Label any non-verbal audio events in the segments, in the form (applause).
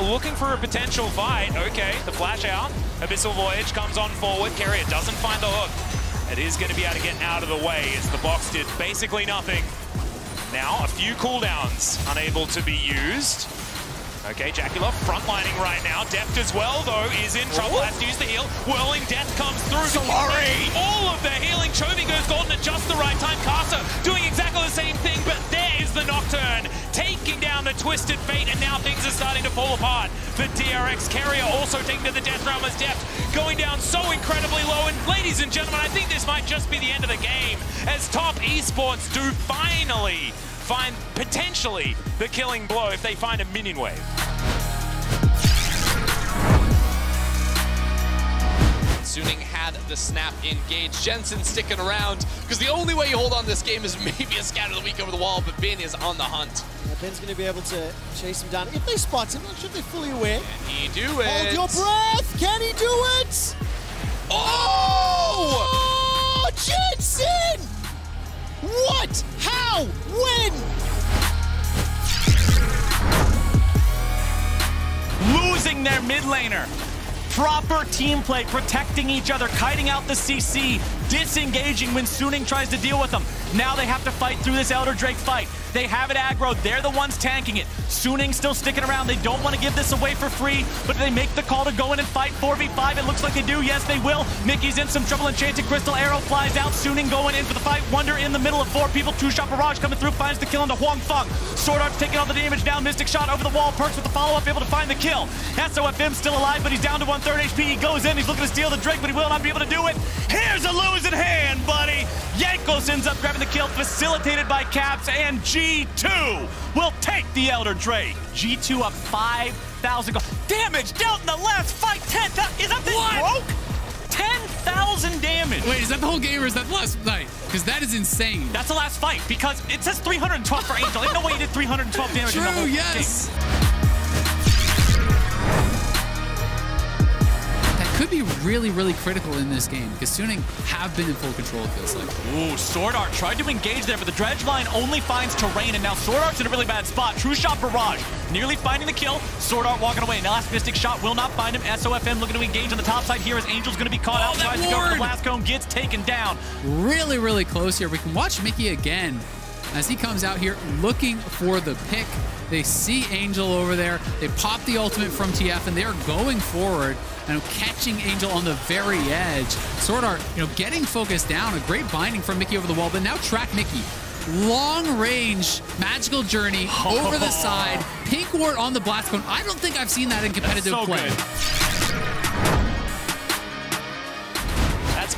looking for a potential fight. Okay, the flash out. Abyssal Voyage comes on forward. Keria doesn't find the hook. It is going to be able to get out of the way as the box did basically nothing. Now, a few cooldowns unable to be used. Okay, Jacula frontlining right now. Deft as well, though, is in trouble. Has to use the heal. Whirling Death comes through. Solari! All of the healing. Chovy goes golden at just the right time. Karsa doing exactly Twisted Fate, and now things are starting to fall apart. The DRX Keria also taking to the Death Realm as Deft going down so incredibly low. And ladies and gentlemen, I think this might just be the end of the game as Top Esports do finally find potentially the killing blow if they find a minion wave. Suning had the snap engaged. Jensen sticking around because the only way you hold on this game is (laughs) maybe a scatter the weak over the wall, but Bin is on the hunt. Yeah, Bin's going to be able to chase him down. If they spot him, not sure if they're fully aware. Can he do it? Hold your breath! Can he do it? Oh! Oh, Jensen! What? How? When? Losing their mid laner. Proper team play, protecting each other, kiting out the CC, disengaging when Suning tries to deal with them. Now they have to fight through this Elder Drake fight. They have it aggro. They're the ones tanking it. Suning still sticking around. They don't want to give this away for free, but they make the call to go in and fight 4v5. It looks like they do. Yes, they will. Mikyx in some trouble. Enchanted Crystal Arrow flies out. Suning going in for the fight. Wunder in the middle of four people. True Shot Barrage coming through. Finds the kill into huanfeng. Sword Art's taking all the damage now. Mystic shot over the wall. Perkz with the follow-up, able to find the kill. SOFM still alive, but he's down to one-third HP. He goes in. He's looking to steal the Drake, but he will not be able to do it. Here's a losing hand, buddy. Jankos ends up grabbing the kill, facilitated by Caps, and G2 will take the Elder Drake. G2 up 5,000. Damage dealt in the last fight, 10,000. Is that thing What? broke? 10,000 damage. Wait, is that the whole game or is that the last night? Because that is insane. That's the last fight because it says 312 for Angel. Ain't no way he did 312 damage in the whole True, yes. That could be really, really critical in this game because Suning have been in full control, it feels like. Ooh, Sword Art tried to engage there, but the dredge line only finds terrain, and now Sword Art's in a really bad spot. True Shot Barrage, nearly finding the kill. Sword Art walking away. Now last Mystic Shot will not find him. SOFM looking to engage on the top side here as Angel's going to be caught Oh, out. that Tries to go for the ward! blast cone, gets taken down. Really, really close here. We can watch Mikyx again as he comes out here looking for the pick. They see Angel over there. They pop the ultimate from TF, and they are going forward and catching Angel on the very edge. Sword Art, you know, getting focused down. A great binding from Mikyx over the wall, but now track Mikyx. Long range, magical journey (laughs) over the side. Pink ward on the blast cone. I don't think I've seen that in competitive so play. good.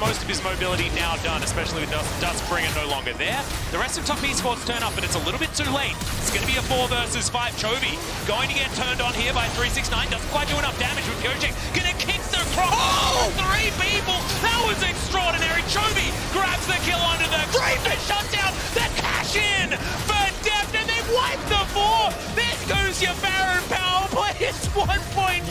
most of his mobility now done, especially with Dustbringer no longer there. The rest of Top Esports turn up, but it's a little bit too late. It's going to be a 4 versus 5. Chovy going to get turned on here by 369. Doesn't quite do enough damage with Kyojik. Going to kick the cross. Oh! Three people. That was extraordinary. Chovy grabs the kill under the Great shutdown. The cash in for Deft, and they wipe the four. This goes your Baron power (laughs) play. It's 1.2